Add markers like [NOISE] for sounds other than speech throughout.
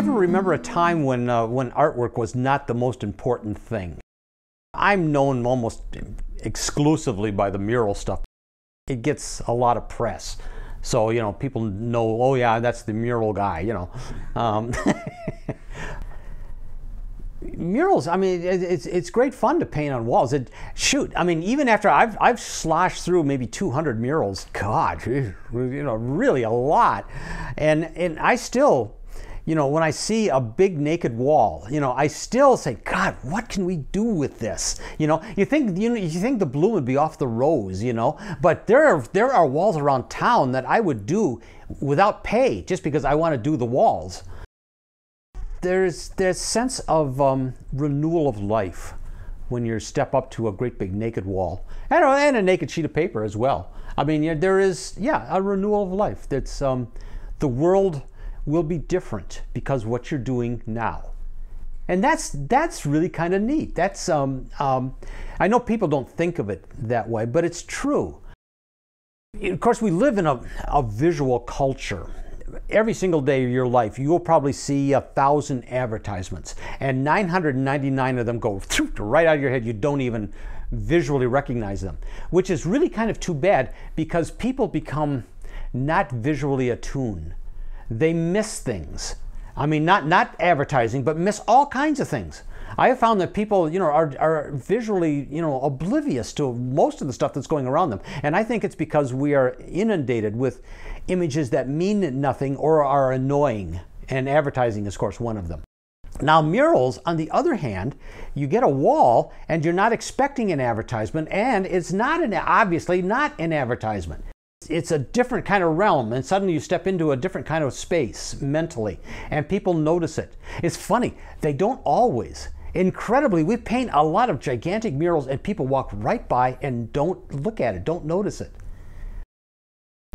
ever remember a time when, uh, when artwork was not the most important thing. I'm known almost exclusively by the mural stuff. It gets a lot of press. So, you know, people know, oh yeah, that's the mural guy, you know. Um, [LAUGHS] murals, I mean, it's, it's great fun to paint on walls. It, shoot, I mean, even after I've, I've sloshed through maybe 200 murals, God, [LAUGHS] you know, really a lot. And, and I still, you know, when I see a big naked wall, you know, I still say, God, what can we do with this? You know, you think you know, you think the bloom would be off the rose, you know, but there are there are walls around town that I would do without pay just because I want to do the walls. There's there's sense of um, renewal of life when you step up to a great big naked wall and, and a naked sheet of paper as well. I mean, there is yeah a renewal of life. That's um, the world will be different because what you're doing now. And that's that's really kind of neat. That's um, um, I know people don't think of it that way, but it's true. Of course, we live in a, a visual culture. Every single day of your life, you will probably see a thousand advertisements, and 999 of them go right out of your head. You don't even visually recognize them, which is really kind of too bad because people become not visually attuned they miss things. I mean, not, not advertising, but miss all kinds of things. I have found that people, you know, are, are visually, you know, oblivious to most of the stuff that's going around them. And I think it's because we are inundated with images that mean nothing or are annoying. And advertising is, of course, one of them. Now, murals, on the other hand, you get a wall and you're not expecting an advertisement, and it's not an obviously not an advertisement it's a different kind of realm and suddenly you step into a different kind of space mentally and people notice it. It's funny they don't always. Incredibly we paint a lot of gigantic murals and people walk right by and don't look at it don't notice it.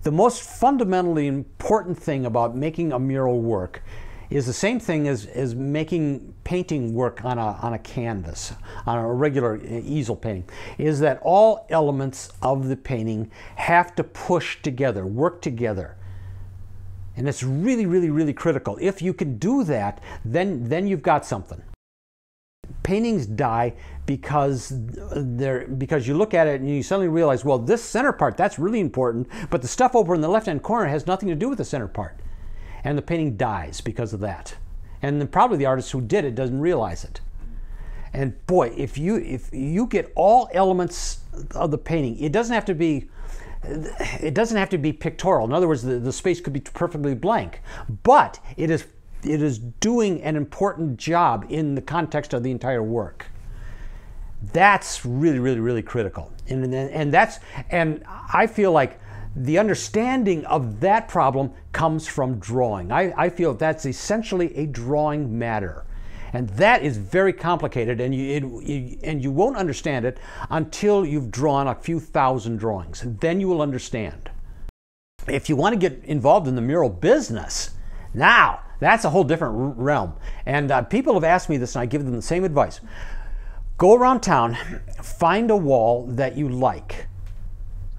The most fundamentally important thing about making a mural work is the same thing as, as making painting work on a, on a canvas, on a regular uh, easel painting, is that all elements of the painting have to push together, work together. And it's really, really, really critical. If you can do that, then, then you've got something. Paintings die because they're because you look at it and you suddenly realize, well, this center part, that's really important, but the stuff over in the left-hand corner has nothing to do with the center part and the painting dies because of that. And probably the artist who did it doesn't realize it. And boy, if you if you get all elements of the painting, it doesn't have to be it doesn't have to be pictorial. In other words, the, the space could be perfectly blank, but it is it is doing an important job in the context of the entire work. That's really, really, really critical. And, and, and that's and I feel like the understanding of that problem comes from drawing. I, I feel that's essentially a drawing matter. And that is very complicated, and you, it, you, and you won't understand it until you've drawn a few thousand drawings. Then you will understand. If you want to get involved in the mural business, now that's a whole different realm. And uh, people have asked me this, and I give them the same advice. Go around town, find a wall that you like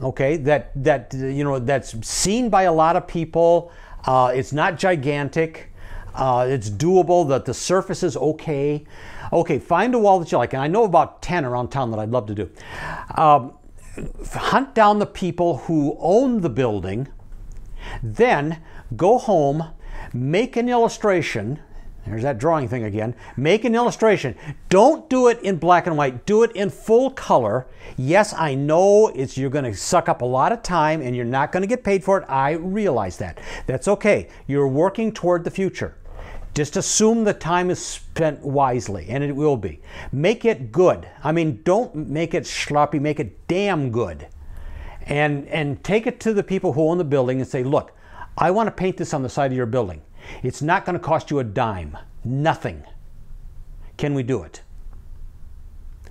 okay that that you know that's seen by a lot of people. Uh, it's not gigantic. Uh, it's doable that the surface is okay. Okay find a wall that you like and i know about 10 around town that i'd love to do. Um, hunt down the people who own the building then go home make an illustration there's that drawing thing again. Make an illustration. Don't do it in black and white. Do it in full color. Yes, I know it's you're going to suck up a lot of time and you're not going to get paid for it. I realize that. That's okay. You're working toward the future. Just assume the time is spent wisely, and it will be. Make it good. I mean, don't make it sloppy, make it damn good. And, and take it to the people who own the building and say, look, I want to paint this on the side of your building. It's not going to cost you a dime, nothing. Can we do it?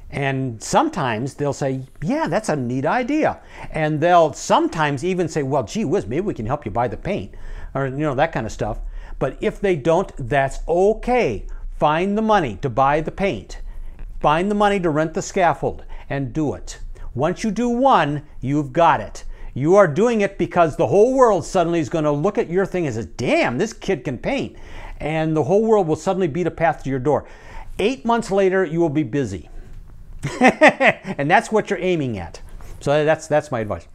And sometimes they'll say, Yeah, that's a neat idea. And they'll sometimes even say, Well, gee whiz, maybe we can help you buy the paint, or, you know, that kind of stuff. But if they don't, that's okay. Find the money to buy the paint, find the money to rent the scaffold, and do it. Once you do one, you've got it. You are doing it because the whole world suddenly is going to look at your thing and say, damn, this kid can paint. and the whole world will suddenly beat a path to your door. Eight months later, you will be busy. [LAUGHS] and that's what you're aiming at. So that's, that's my advice.